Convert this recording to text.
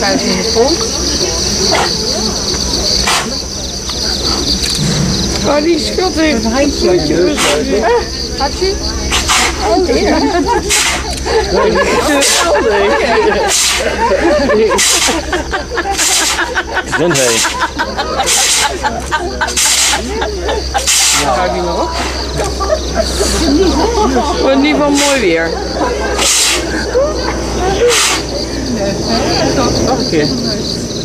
2500 pond. Oh, die schattig. Een handje. Had je? Oh, ja. Gezondheid. Hou die maar op. Wordt in ieder geval mooi weer. Okay.